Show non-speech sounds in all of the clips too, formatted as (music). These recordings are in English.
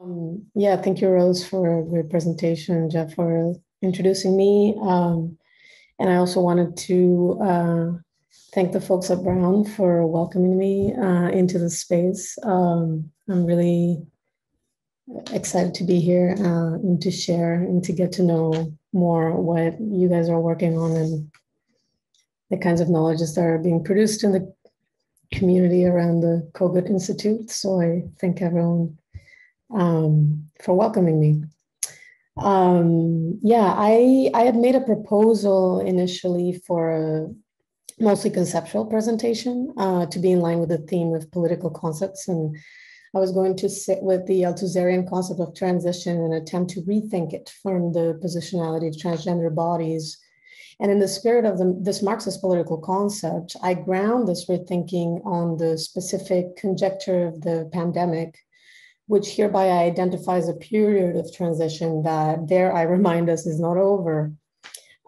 Um, yeah, thank you, Rose, for a great presentation, Jeff, for introducing me. Um, and I also wanted to uh, thank the folks at Brown for welcoming me uh, into the space. Um, I'm really excited to be here uh, and to share and to get to know more what you guys are working on and the kinds of knowledges that are being produced in the community around the Cogut Institute. So I thank everyone um, for welcoming me. Um, yeah, I, I had made a proposal initially for a mostly conceptual presentation uh, to be in line with the theme of political concepts. And I was going to sit with the Althusserian concept of transition and attempt to rethink it from the positionality of transgender bodies. And in the spirit of the, this Marxist political concept, I ground this rethinking on the specific conjecture of the pandemic which hereby I identifies a period of transition that there I remind us is not over.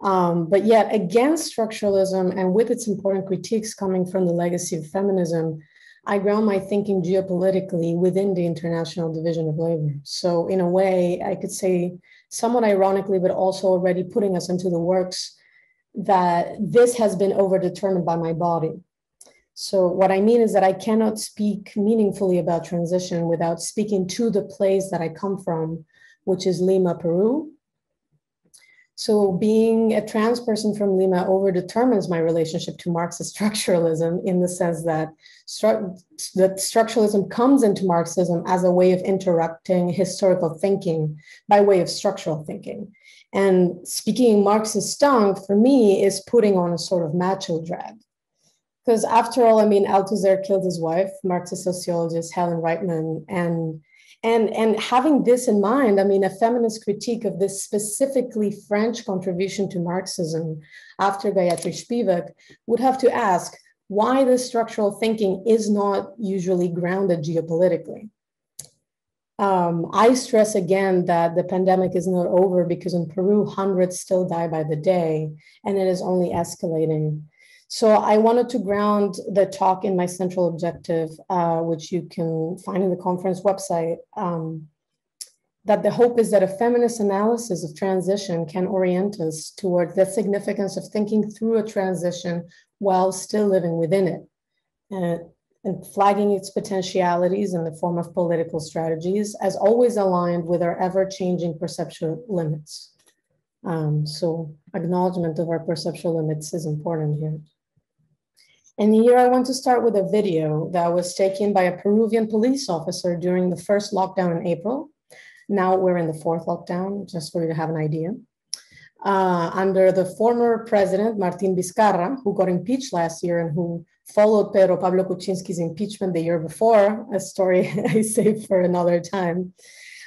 Um, but yet, against structuralism and with its important critiques coming from the legacy of feminism, I ground my thinking geopolitically within the International Division of Labor. So, in a way, I could say, somewhat ironically, but also already putting us into the works, that this has been overdetermined by my body. So, what I mean is that I cannot speak meaningfully about transition without speaking to the place that I come from, which is Lima, Peru. So, being a trans person from Lima overdetermines my relationship to Marxist (laughs) structuralism in the sense that, stru- that structuralism comes into Marxism as a way of interrupting historical thinking by way of structural thinking. And speaking Marxist tongue for me is putting on a sort of macho drag because after all, I mean, Althusser killed his wife, Marxist sociologist Helen Rytmann, and and and having this in mind, I mean, a feminist critique of this specifically French contribution to Marxism after Gayatri Spivak would have to ask why this structural thinking is not usually grounded geopolitically. Um, I stress again that the pandemic is not over because in Peru, hundreds still die by the day, and it is only escalating. So I wanted to ground the talk in my central objective, uh, which you can find in the conference website, um, that the hope is that a feminist analysis of transition can orient us toward the significance of thinking through a transition while still living within it. And, and flagging its potentialities in the form of political strategies as always aligned with our ever-changing perceptual limits. Um, so acknowledgement of our perceptual limits is important here. And here I want to start with a video that was taken by a Peruvian police officer during the first lockdown in April. Now we're in the fourth lockdown, just for you to have an idea. Uh, under the former president, Martin Vizcarra, who got impeached last year and who followed Pedro Pablo Kuczynski's impeachment the year before, a story (laughs) I save for another time.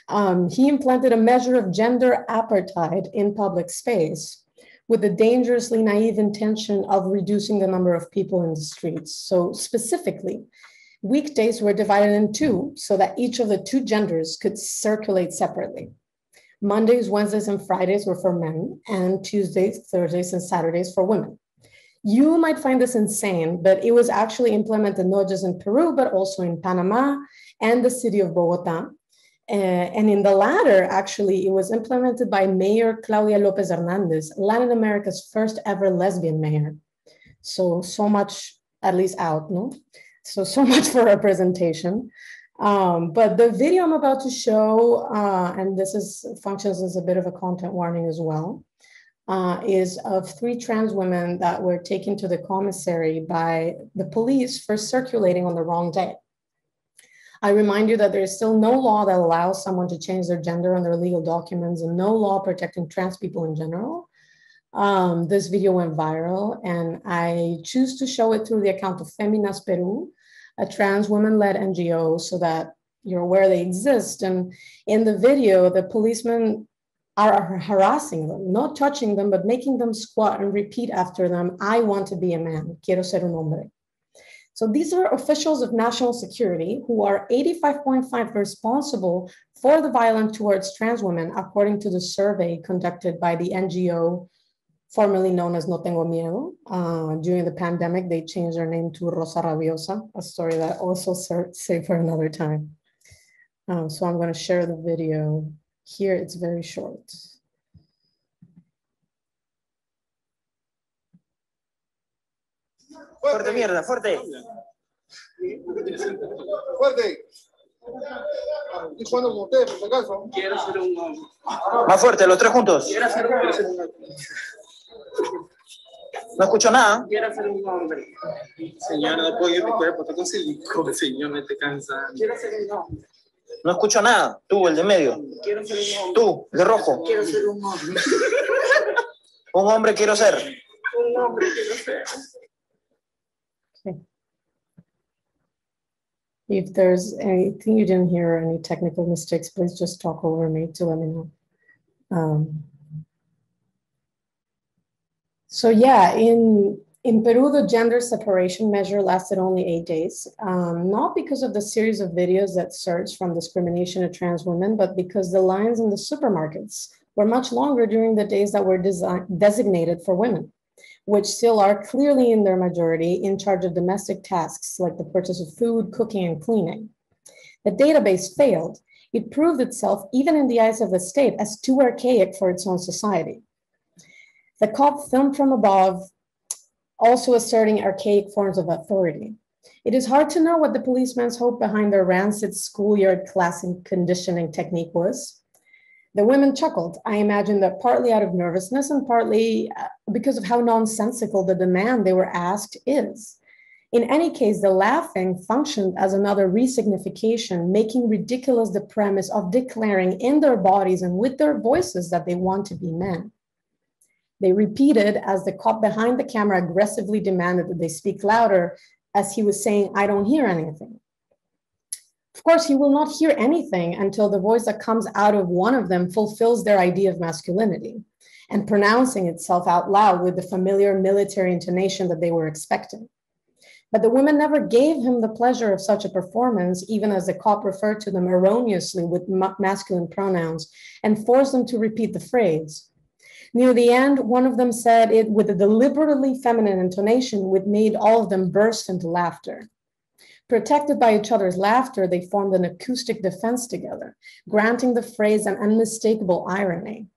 Um, he implanted a measure of gender apartheid in public space with the dangerously naive intention of reducing the number of people in the streets. So, specifically, weekdays were divided in two so that each of the two genders could circulate separately. Mondays, Wednesdays, and Fridays were for men, and Tuesdays, Thursdays, and Saturdays for women. You might find this insane, but it was actually implemented not just in Peru, but also in Panama and the city of Bogota, and in the latter, actually, it was implemented by Mayor Claudia Lopez Hernandez, Latin America's first ever lesbian mayor. So, so much, at least out, no? So, so (laughs) much for representation. Um, but the video I'm about to show, uh, and this is functions as a bit of a content warning as well, uh, is of three trans women that were taken to the commissary by the police for circulating on the wrong day. I remind you that there is still no law that allows someone to change their gender on their legal documents and no law protecting trans people in general. Um, this video went viral and I choose to show it through the account of Feminas Peru, a trans women-led NGO so that you're aware they exist. And in the video, the policemen are harassing them, not touching them, but making them squat and repeat after them, I want to be a man, quiero ser un hombre. So these are officials of national security who are 85.5 responsible for the violence towards trans women, according to the survey conducted by the NGO formerly known as No Tengo Miedo. Uh, during the pandemic, they changed their name to Rosa Rabiosa, a story that also say for another time. Um, so I'm going to share the video here. It's very short. Fuerte, mierda, fuerte. Fuerte. Estoy jugando con ustedes, por si acaso. Quiero ser un hombre. Más fuerte, los tres juntos. Quiero ser un hombre. No escucho nada. Quiero ser un hombre. Señor, no apoyo mi cuerpo, está con silicón, señor, me estoy cansando. Quiero ser un hombre. No escucho nada. Tú, el de medio. Quiero ser un hombre. Tú, el de rojo. Quiero ser un hombre. Un hombre quiero ser. Un hombre quiero ser. If there's anything you didn't hear or any technical mistakes, please just talk over me to let me know. Um, so yeah, in in Peru, the gender separation measure lasted only eight days, um, not because of the series of videos that surged from discrimination of trans women, but because the lines in the supermarkets were much longer during the days that were desi- designated for women which still are clearly in their majority in charge of domestic tasks like the purchase of food, cooking, and cleaning. The database failed. It proved itself, even in the eyes of the state, as too archaic for its own society. The cop filmed from above, also asserting archaic forms of authority. It is hard to know what the policeman's hope behind their rancid schoolyard class and conditioning technique was. The women chuckled. I imagine that partly out of nervousness and partly uh, because of how nonsensical the demand they were asked is. In any case, the laughing functioned as another resignification, making ridiculous the premise of declaring in their bodies and with their voices that they want to be men. They repeated as the cop behind the camera aggressively demanded that they speak louder, as he was saying, I don't hear anything. Of course, he will not hear anything until the voice that comes out of one of them fulfills their idea of masculinity and pronouncing itself out loud with the familiar military intonation that they were expecting. But the women never gave him the pleasure of such a performance, even as the cop referred to them erroneously with ma- masculine pronouns and forced them to repeat the phrase. Near the end, one of them said it with a deliberately feminine intonation, which made all of them burst into laughter. Protected by each other's laughter, they formed an acoustic defense together, granting the phrase an unmistakable irony.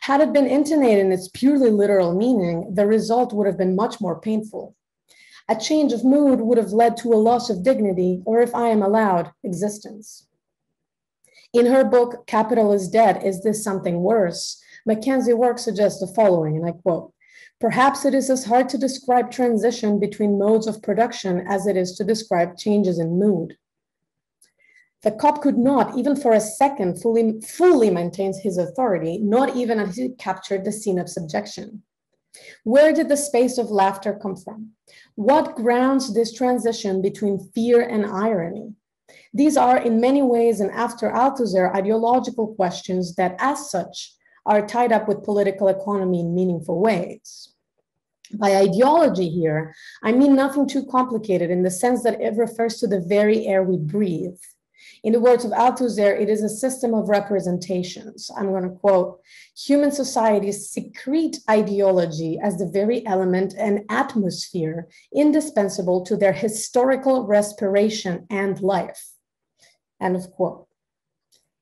Had it been intonated in its purely literal meaning, the result would have been much more painful. A change of mood would have led to a loss of dignity, or if I am allowed, existence. In her book, Capital is Dead Is This Something Worse? McKenzie Wark suggests the following, and I quote Perhaps it is as hard to describe transition between modes of production as it is to describe changes in mood. The cop could not, even for a second, fully, fully maintain his authority, not even as he captured the scene of subjection. Where did the space of laughter come from? What grounds this transition between fear and irony? These are, in many ways, and after Althusser, ideological questions that, as such, are tied up with political economy in meaningful ways. By ideology here, I mean nothing too complicated in the sense that it refers to the very air we breathe. In the words of Althusser, it is a system of representations. I'm going to quote Human societies secrete ideology as the very element and atmosphere indispensable to their historical respiration and life. End of quote.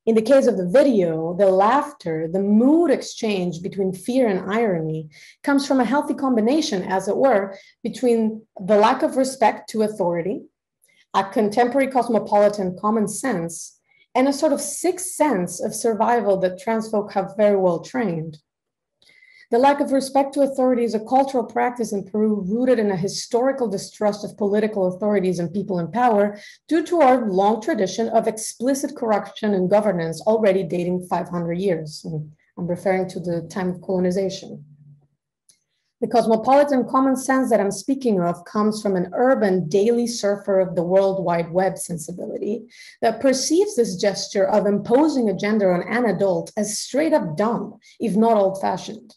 In the case of the video, the laughter, the mood exchange between fear and irony comes from a healthy combination, as it were, between the lack of respect to authority, a contemporary cosmopolitan common sense, and a sort of sixth sense of survival that trans folk have very well trained. The lack of respect to authority is a cultural practice in Peru rooted in a historical distrust of political authorities and people in power due to our long tradition of explicit corruption and governance already dating 500 years. I'm referring to the time of colonization. The cosmopolitan common sense that I'm speaking of comes from an urban daily surfer of the World Wide Web sensibility that perceives this gesture of imposing a gender on an adult as straight up dumb, if not old fashioned.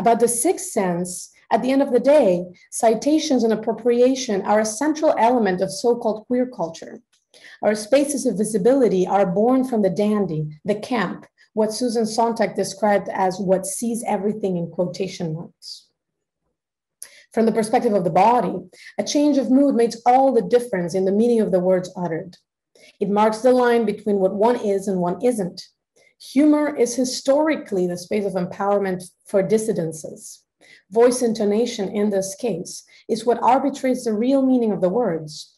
About the sixth sense, at the end of the day, citations and appropriation are a central element of so called queer culture. Our spaces of visibility are born from the dandy, the camp, what Susan Sontag described as what sees everything in quotation marks. From the perspective of the body, a change of mood makes all the difference in the meaning of the words uttered. It marks the line between what one is and one isn't. Humor is historically the space of empowerment for dissidences. Voice intonation, in this case, is what arbitrates the real meaning of the words.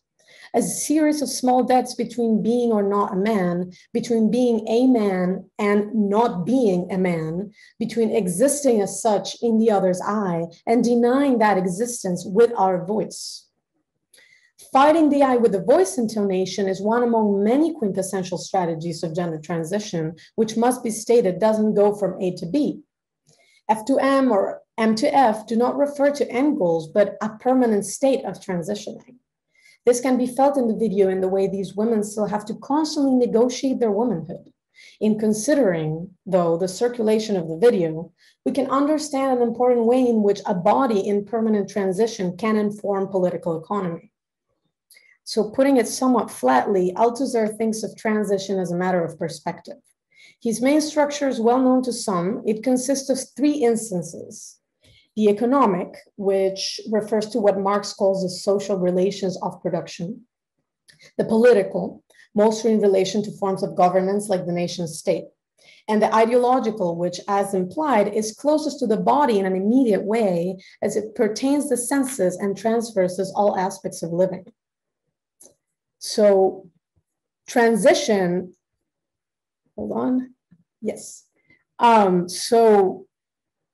A series of small debts between being or not a man, between being a man and not being a man, between existing as such in the other's eye and denying that existence with our voice. Fighting the eye with the voice intonation is one among many quintessential strategies of gender transition, which must be stated doesn't go from A to B. F to M or M to F do not refer to end goals, but a permanent state of transitioning. This can be felt in the video in the way these women still have to constantly negotiate their womanhood. In considering, though, the circulation of the video, we can understand an important way in which a body in permanent transition can inform political economy. So, putting it somewhat flatly, Althusser thinks of transition as a matter of perspective. His main structure is well known to some. It consists of three instances the economic, which refers to what Marx calls the social relations of production, the political, mostly in relation to forms of governance like the nation state, and the ideological, which, as implied, is closest to the body in an immediate way as it pertains the senses and transverses all aspects of living. So, transition, hold on, yes. Um, so,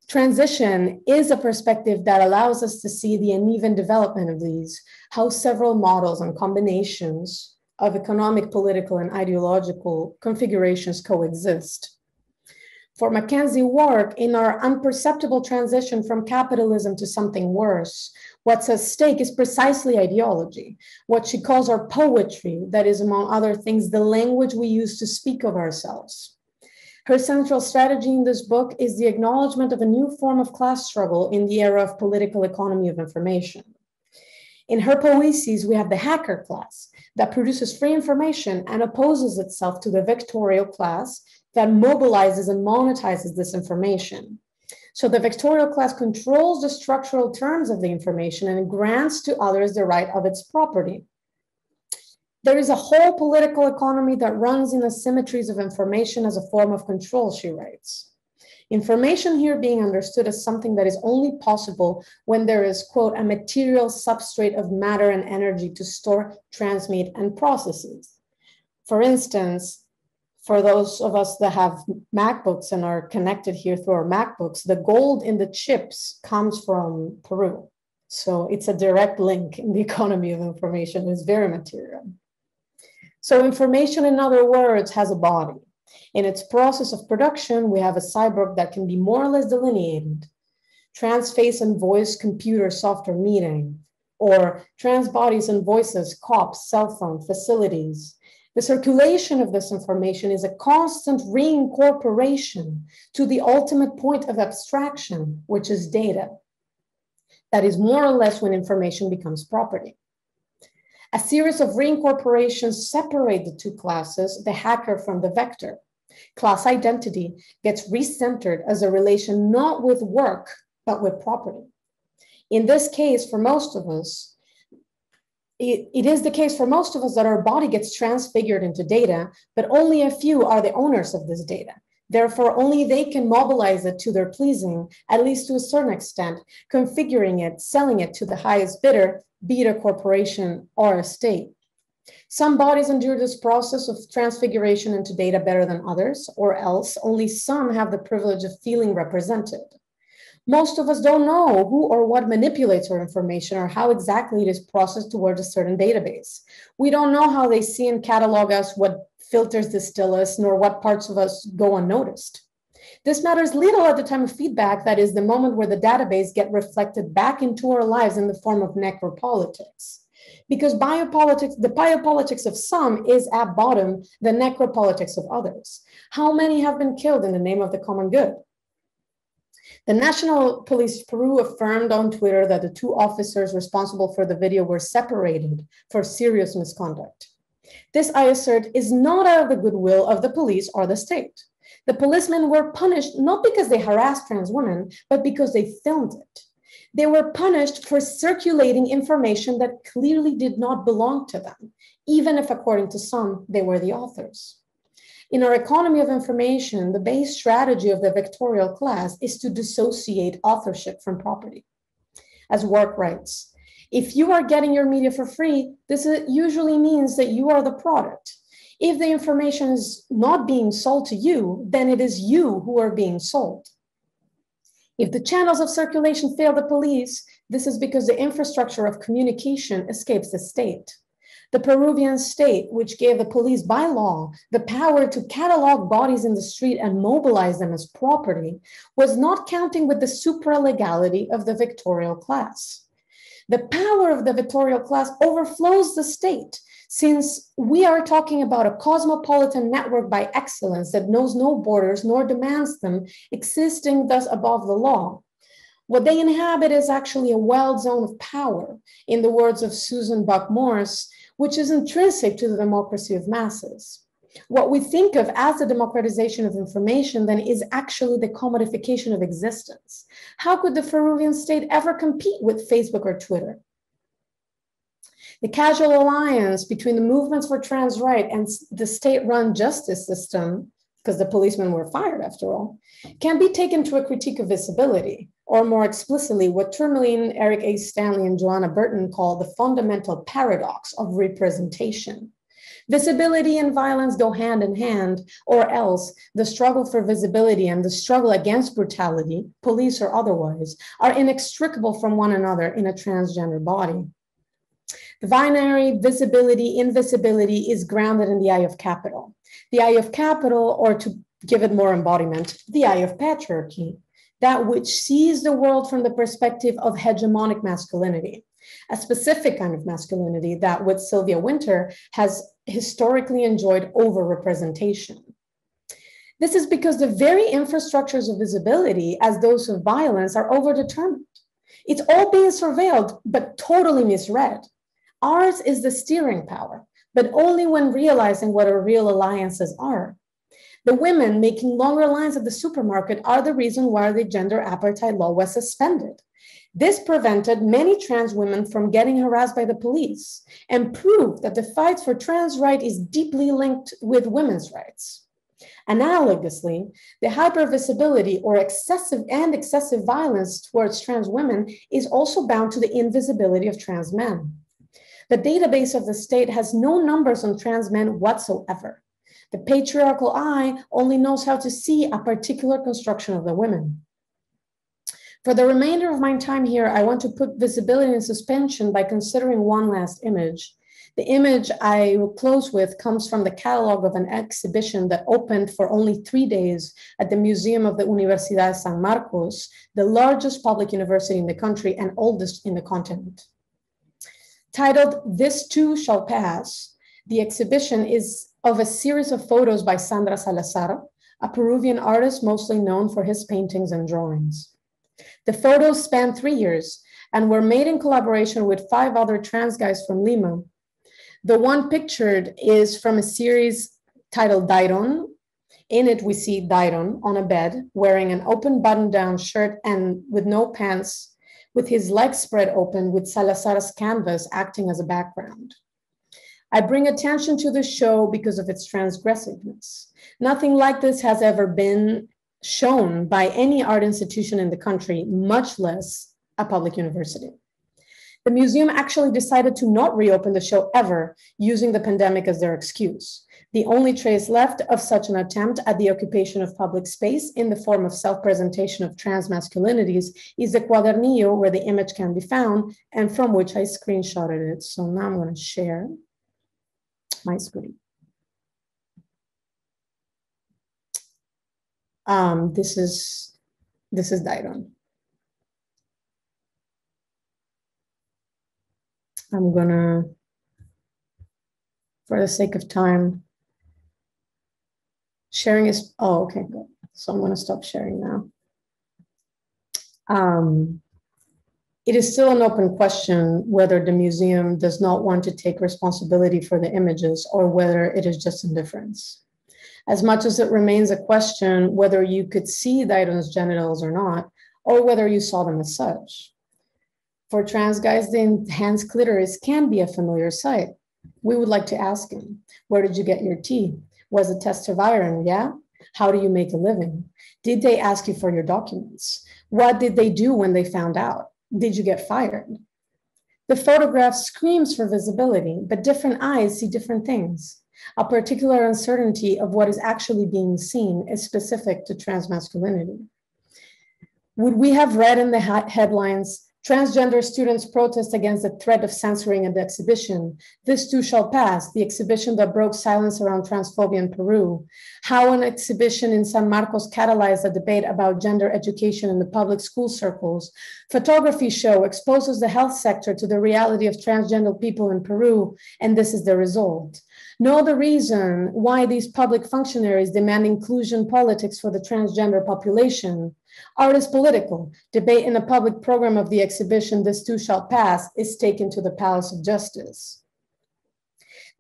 Transition is a perspective that allows us to see the uneven development of these, how several models and combinations of economic, political, and ideological configurations coexist. For McKenzie Wark in our unperceptible transition from capitalism to something worse, what's at stake is precisely ideology, what she calls our poetry, that is, among other things, the language we use to speak of ourselves. Her central strategy in this book is the acknowledgement of a new form of class struggle in the era of political economy of information. In her poeses, we have the hacker class that produces free information and opposes itself to the vectorial class that mobilizes and monetizes this information. So the vectorial class controls the structural terms of the information and grants to others the right of its property. There is a whole political economy that runs in asymmetries of information as a form of control, she writes. Information here being understood as something that is only possible when there is, quote, a material substrate of matter and energy to store, transmit, and processes. For instance, for those of us that have MacBooks and are connected here through our MacBooks, the gold in the chips comes from Peru. So it's a direct link in the (laughs) economy of information, it's very material. So information, in other words, has a body. In its process of production, we have a cyborg that can be more or less delineated. Transface and voice computer software meeting, or trans bodies and voices, cops, cell phone, facilities. The circulation of this information is a constant reincorporation to the ultimate point of abstraction, which is data. That is more or less when information becomes property. A series of reincorporations separate the two classes, the hacker from the vector. Class identity gets recentered as a relation not with work, but with property. In this case, for most of us, it, it is the case for most of us that our body gets transfigured into data, but only a few are the owners of this data. Therefore, only they can mobilize it to their pleasing, at least to a certain extent, configuring it, selling it to the highest bidder, be it a corporation or a state. Some bodies endure this process of transfiguration into data better than others, or else only some have the privilege of feeling represented. Most of us don't know who or what manipulates our information or how exactly it is processed towards a certain database. We don't know how they see and catalog us, what filters distill us, nor what parts of us go unnoticed. This matters little at the time of feedback, that is, the moment where the database get reflected back into our lives in the form of necropolitics. Because biopolitics, the biopolitics of some is at bottom the necropolitics of others. How many have been killed in the name of the common good? The National Police Peru affirmed on Twitter that the two officers responsible for the video were separated for serious misconduct. This, I assert, is not out of the goodwill of the police or the state. The policemen were punished not because they harassed trans women, but because they filmed it. they were punished for circulating information that clearly did not belong to them, even if, according to some, they were the authors. In our economy of information, the base strategy of the vectorial class is to dissociate authorship from property as work rights. If you are getting your media for free, this usually means that you are the product. If the information is not being sold to you, then it is you who are being sold. If the channels of circulation fail the police, this is because the infrastructure of communication escapes the state. The Peruvian state, which gave the police by law the power to catalog bodies in the street and mobilize them as property, was not counting with the supralegality of the vectorial class. The power of the vectorial class overflows the state, since we are talking about a cosmopolitan network by excellence that knows no borders nor demands them, existing thus above the law. What they inhabit is actually a wild zone of power, in the words of Susan Buck-Morss, which is intrinsic to the democracy of masses. What we think of as the democratization of information then is actually the commodification of existence. How could the Peruvian state ever compete with Facebook or Twitter? The casual alliance between the movements for trans rights and the state run justice system, because the policemen were fired after all, can be taken to a critique of visibility, or more explicitly, what Tourmaline, Eric A. Stanley, and Johanna Burton call the fundamental paradox of representation. Visibility and violence go hand in hand, or else the struggle for visibility and the struggle against brutality, police or otherwise, are inextricable from one another in a transgender body. The binary visibility, invisibility is grounded in the eye of capital. The eye of capital, or to give it more embodiment, the eye of patriarchy, that which sees the world from the perspective of hegemonic masculinity, a specific kind of masculinity that, with Sylvia Wynter, has historically enjoyed overrepresentation. This is because the very infrastructures of visibility, as those of violence, are overdetermined. It's all being surveilled, but totally misread. Ours is the steering power, but only when realizing what our real alliances are. The women making longer lines at the supermarket are the reason why the gender apartheid law was suspended. This prevented many trans women from getting harassed by the police and proved that the fight for trans rights is deeply linked with women's rights. Analogously, the hypervisibility or excessive and excessive violence towards trans women is also bound to the invisibility of trans men. The database of the state has no numbers on trans men whatsoever. The patriarchal eye only knows how to see a particular construction of the women. For the remainder of my time here, I want to put visibility in suspension by considering one last image. The image I will close with comes from the catalog of an exhibition that opened for only three days at the Museum of the Universidad San Marcos, the largest public university in the country and oldest in the continent. Titled This Too Shall Pass, the exhibition is of a series of photos by Sandra Salazar, a Peruvian artist mostly known for his paintings and drawings. The photos span three years and were made in collaboration with five other trans guys from Lima. The one pictured is from a series titled Dairon. In it, we see Dairon on a bed wearing an open button down shirt and with no pants with his legs spread open with Salazar's canvas acting as a background. I bring attention to the show because of its transgressiveness. Nothing like this has ever been shown by any art institution in the country, much less a public university. The museum actually decided to not reopen the show ever, using the pandemic as their excuse. The only trace left of such an attempt at the occupation of public space in the form of self presentation of trans masculinities is the cuadernillo, where the image can be found and from which I screenshotted it. So now I'm going to share my screen. Um, this is this is Dairon. I'm gonna, for the sake of time, Sharing is, oh, okay, good. So I'm to stop sharing now. Um, it is still an open question whether the museum does not want to take responsibility for the images or whether it is just indifference. As much as it remains a question whether you could see Dairon's genitals or not, or whether you saw them as such. For trans guys, the enhanced clitoris can be a familiar sight. We would like to ask him, where did you get your tea? Was it Testoviron? Yeah. How do you make a living? Did they ask you for your documents? What did they do when they found out? Did you get fired? The photograph screams for visibility, but different eyes see different things. A particular uncertainty of what is actually being seen is specific to transmasculinity. Would we have read in the headlines, Transgender students protest against the threat of censoring at the exhibition. This too shall pass, the exhibition that broke silence around transphobia in Peru. How an exhibition in San Marcos catalyzed a debate about gender education in the public school circles. Photography show exposes the health sector to the reality of transgender people in Peru, and this is the result. Know the reason why these public functionaries demand inclusion politics for the transgender population. Art is political. Debate in a public program of the exhibition, This Too Shall Pass, is taken to the Palace of Justice.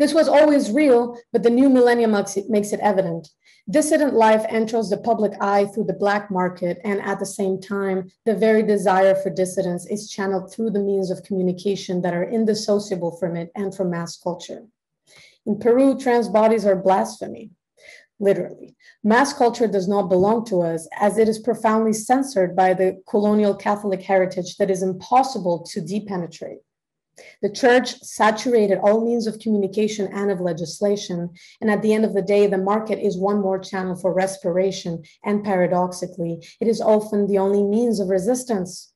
This was always real, but the new millennium makes it, makes it evident. Dissident life enters the public eye through the black market, and at the same time, the very desire for dissidence is channeled through the means of communication that are indissociable from it and from mass culture. In Peru, trans bodies are blasphemy, literally. Mass culture does not belong to us as it is profoundly censored by the colonial Catholic heritage that is impossible to depenetrate. The church saturated all means of communication and of legislation. And at the end of the day, the market is one more channel for respiration. And paradoxically, it is often the only means of resistance.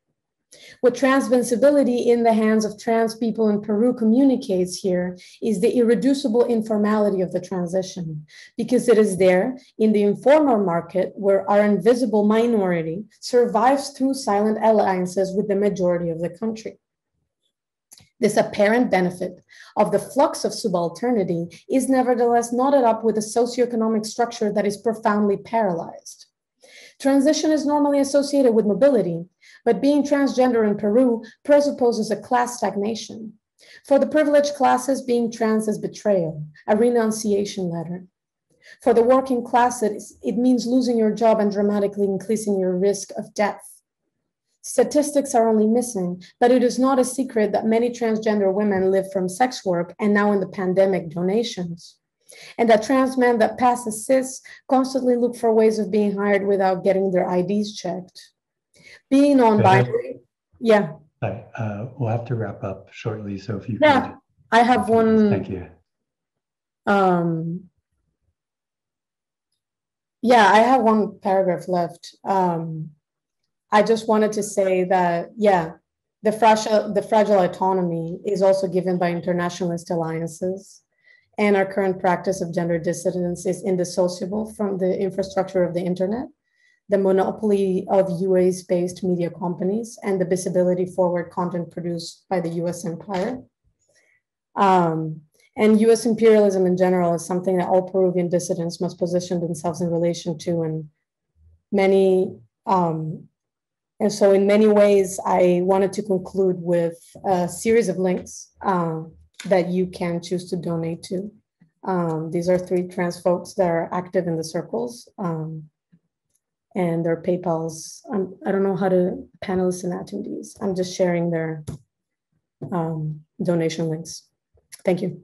What transmissibility in the hands of trans people in Peru communicates here is the irreducible informality of the transition, because it is there in the informal market where our invisible minority survives through silent alliances with the majority of the country. This apparent benefit of the flux of subalternity is nevertheless knotted up with a socioeconomic structure that is profoundly paralyzed. Transition is normally associated with mobility, but being transgender in Peru presupposes a class stagnation. For the privileged classes, being trans is betrayal, a renunciation letter. For the working classes, it means losing your job and dramatically increasing your risk of death. Statistics are only missing, but it is not a secret that many transgender women live from sex work and now in the pandemic donations. And that trans men that pass as cis constantly look for ways of being hired without getting their IDs checked. Being non-binary, yeah. But uh, we'll have to wrap up shortly. So if you yeah, could, I have one. Thank you. Um, yeah, I have one paragraph left. Um, I just wanted to say that, yeah, the fragile, the fragile autonomy is also given by internationalist alliances. And our current practice of gender dissidence is indissociable from the infrastructure of the internet the monopoly of US based media companies and the visibility forward content produced by the US empire. Um, and US imperialism in general is something that all Peruvian dissidents must position themselves in relation to. And many, um, and so in many ways, I wanted to conclude with a series of links uh, that you can choose to donate to. Um, these are three trans folks that are active in the circles. Um, and their PayPal's. Um, I don't know how to panelists and attendees. I'm just sharing their um, donation links. Thank you.